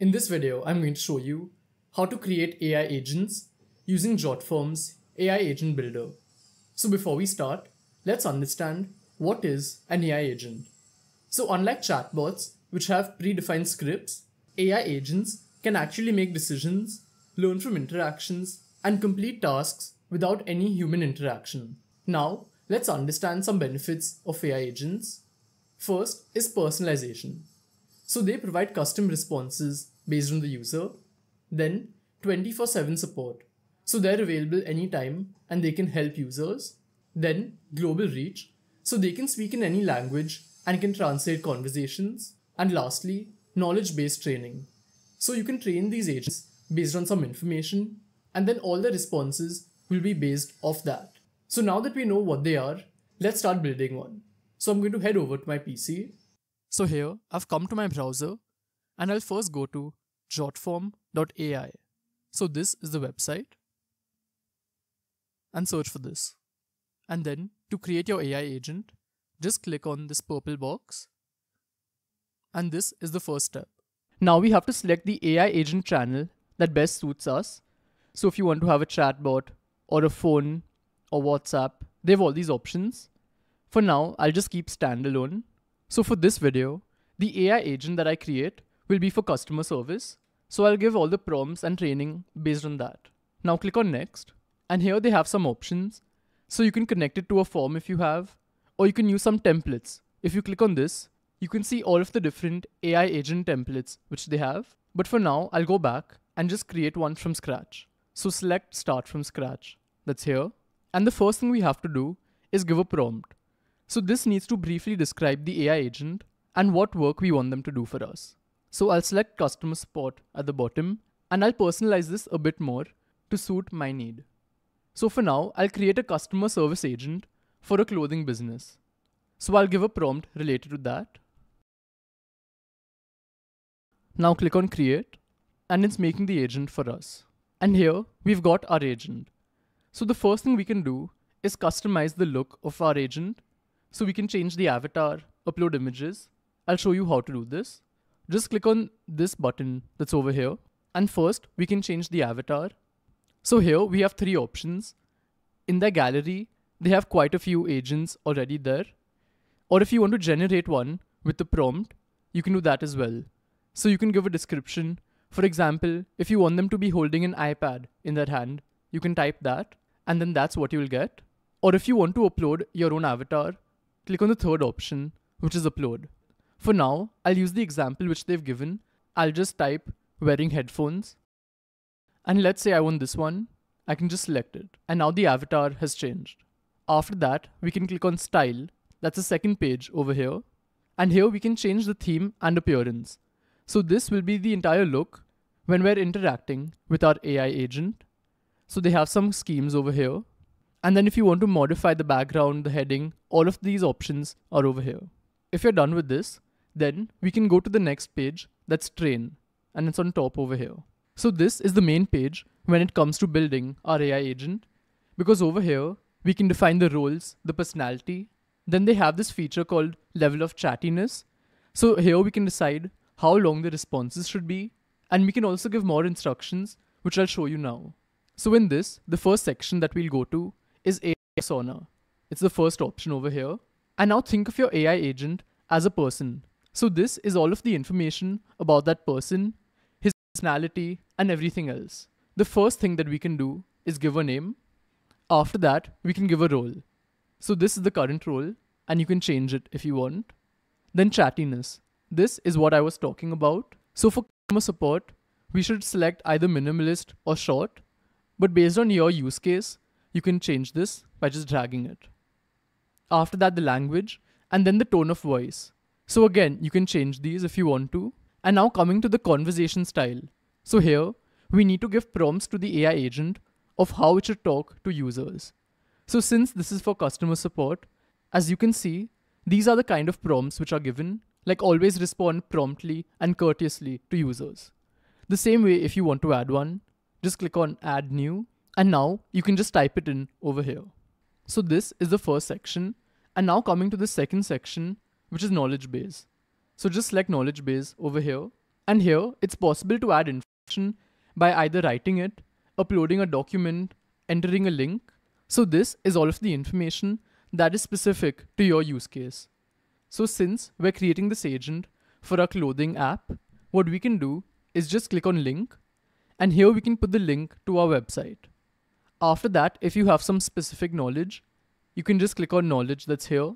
In this video, I'm going to show you how to create AI agents using JotForm's AI Agent Builder. So before we start, let's understand what is an AI agent. So unlike chatbots, which have predefined scripts, AI agents can actually make decisions, learn from interactions, and complete tasks without any human interaction. Now, let's understand some benefits of AI agents. First is personalization. So they provide custom responses based on the user. Then 24 7 support. So they're available anytime and they can help users. Then global reach. So they can speak in any language and can translate conversations. And lastly, knowledge based training. So you can train these agents based on some information and then all the responses will be based off that. So now that we know what they are, let's start building one. So I'm going to head over to my PC so here I've come to my browser and I'll first go to jotform.ai. So this is the website and search for this. And then to create your AI agent, just click on this purple box. And this is the first step. Now we have to select the AI agent channel that best suits us. So if you want to have a chatbot or a phone or WhatsApp, they have all these options. For now, I'll just keep standalone so for this video, the AI agent that I create will be for customer service. So I'll give all the prompts and training based on that. Now click on next. And here they have some options. So you can connect it to a form if you have, or you can use some templates. If you click on this, you can see all of the different AI agent templates which they have. But for now, I'll go back and just create one from scratch. So select start from scratch. That's here. And the first thing we have to do is give a prompt. So this needs to briefly describe the AI agent and what work we want them to do for us. So I'll select customer support at the bottom and I'll personalize this a bit more to suit my need. So for now, I'll create a customer service agent for a clothing business. So I'll give a prompt related to that. Now click on create and it's making the agent for us. And here we've got our agent. So the first thing we can do is customize the look of our agent so we can change the avatar, upload images. I'll show you how to do this. Just click on this button that's over here. And first, we can change the avatar. So here we have three options. In the gallery, they have quite a few agents already there. Or if you want to generate one with the prompt, you can do that as well. So you can give a description. For example, if you want them to be holding an iPad in their hand, you can type that, and then that's what you will get. Or if you want to upload your own avatar, click on the third option, which is upload. For now, I'll use the example which they've given. I'll just type wearing headphones. And let's say I want this one. I can just select it. And now the avatar has changed. After that, we can click on style. That's the second page over here. And here we can change the theme and appearance. So this will be the entire look when we're interacting with our AI agent. So they have some schemes over here. And then if you want to modify the background, the heading, all of these options are over here. If you're done with this, then we can go to the next page that's train and it's on top over here. So this is the main page when it comes to building our AI agent because over here we can define the roles, the personality. Then they have this feature called level of chattiness. So here we can decide how long the responses should be and we can also give more instructions which I'll show you now. So in this, the first section that we'll go to is AI persona. It's the first option over here. And now think of your AI agent as a person. So this is all of the information about that person, his personality, and everything else. The first thing that we can do is give a name. After that, we can give a role. So this is the current role, and you can change it if you want. Then chattiness. This is what I was talking about. So for customer support, we should select either minimalist or short. But based on your use case, you can change this by just dragging it. After that, the language, and then the tone of voice. So again, you can change these if you want to. And now coming to the conversation style. So here, we need to give prompts to the AI agent of how it should talk to users. So since this is for customer support, as you can see, these are the kind of prompts which are given, like always respond promptly and courteously to users. The same way if you want to add one, just click on add new and now you can just type it in over here. So this is the first section. And now coming to the second section, which is knowledge base. So just select knowledge base over here. And here, it's possible to add information by either writing it, uploading a document, entering a link. So this is all of the information that is specific to your use case. So since we're creating this agent for our clothing app, what we can do is just click on link and here we can put the link to our website. After that, if you have some specific knowledge, you can just click on knowledge that's here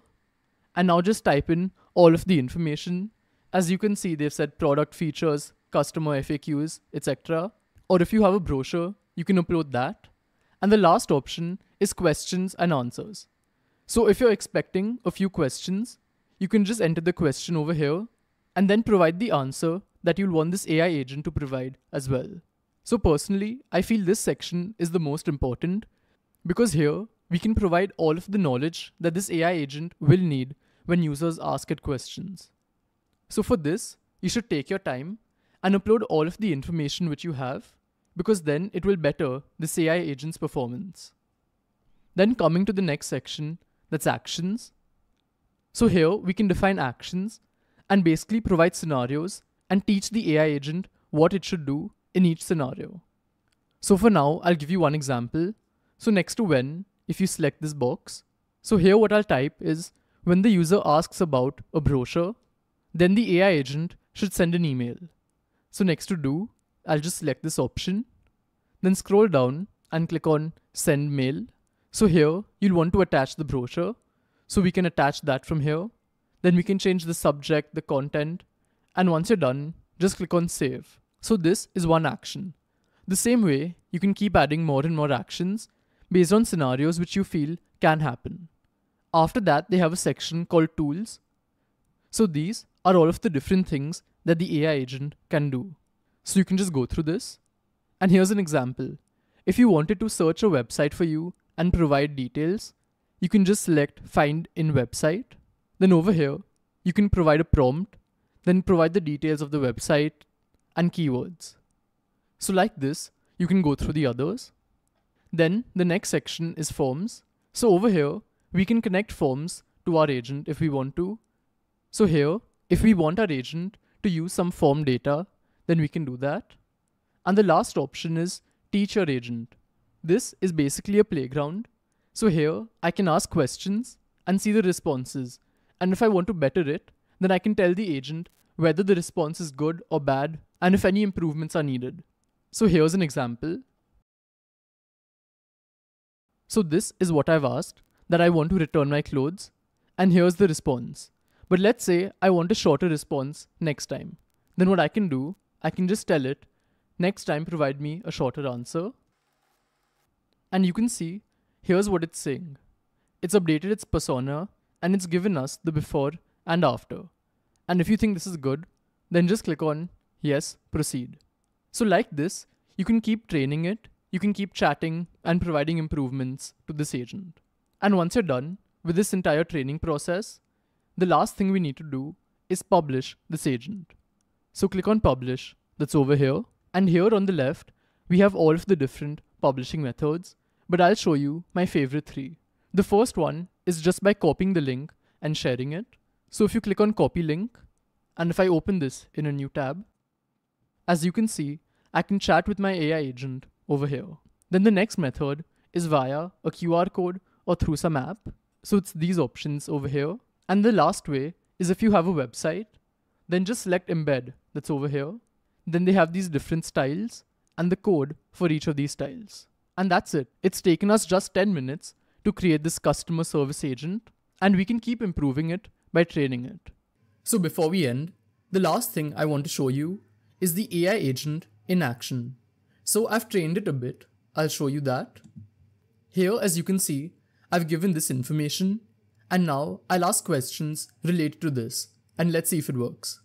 and now just type in all of the information. As you can see, they've said product features, customer FAQs, etc. Or if you have a brochure, you can upload that. And the last option is questions and answers. So if you're expecting a few questions, you can just enter the question over here and then provide the answer that you'll want this AI agent to provide as well. So personally, I feel this section is the most important because here we can provide all of the knowledge that this AI agent will need when users ask it questions. So for this, you should take your time and upload all of the information which you have because then it will better this AI agent's performance. Then coming to the next section, that's actions. So here we can define actions and basically provide scenarios and teach the AI agent what it should do in each scenario. So for now, I'll give you one example. So next to when, if you select this box, so here what I'll type is when the user asks about a brochure, then the AI agent should send an email. So next to do, I'll just select this option, then scroll down and click on send mail. So here you'll want to attach the brochure. So we can attach that from here. Then we can change the subject, the content, and once you're done, just click on save. So this is one action. The same way, you can keep adding more and more actions based on scenarios which you feel can happen. After that, they have a section called tools. So these are all of the different things that the AI agent can do. So you can just go through this. And here's an example. If you wanted to search a website for you and provide details, you can just select find in website. Then over here, you can provide a prompt then provide the details of the website and keywords. So like this, you can go through the others. Then the next section is forms. So over here, we can connect forms to our agent if we want to. So here, if we want our agent to use some form data, then we can do that. And the last option is teach agent. This is basically a playground. So here, I can ask questions and see the responses. And if I want to better it, then I can tell the agent whether the response is good or bad and if any improvements are needed. So here's an example. So this is what I've asked, that I want to return my clothes, and here's the response. But let's say I want a shorter response next time. Then what I can do, I can just tell it, next time provide me a shorter answer. And you can see, here's what it's saying. It's updated its persona and it's given us the before and after. And if you think this is good, then just click on yes, proceed. So like this, you can keep training it, you can keep chatting and providing improvements to this agent. And once you're done with this entire training process, the last thing we need to do is publish this agent. So click on publish, that's over here. And here on the left, we have all of the different publishing methods, but I'll show you my favorite three. The first one is just by copying the link and sharing it. So if you click on copy link, and if I open this in a new tab, as you can see, I can chat with my AI agent over here. Then the next method is via a QR code or through some app. So it's these options over here. And the last way is if you have a website, then just select embed that's over here. Then they have these different styles and the code for each of these styles. And that's it. It's taken us just 10 minutes to create this customer service agent and we can keep improving it by training it. So before we end, the last thing I want to show you is the AI agent in action. So I've trained it a bit. I'll show you that. Here, as you can see, I've given this information and now I'll ask questions related to this and let's see if it works.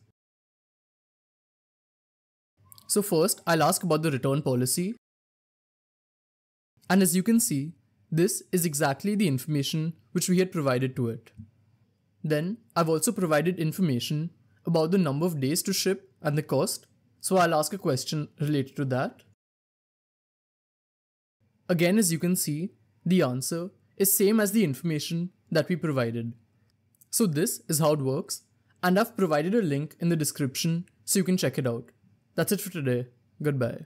So first, I'll ask about the return policy. And as you can see, this is exactly the information which we had provided to it. Then I've also provided information about the number of days to ship and the cost, so I'll ask a question related to that. Again, as you can see, the answer is same as the information that we provided. So this is how it works, and I've provided a link in the description so you can check it out. That's it for today. Goodbye.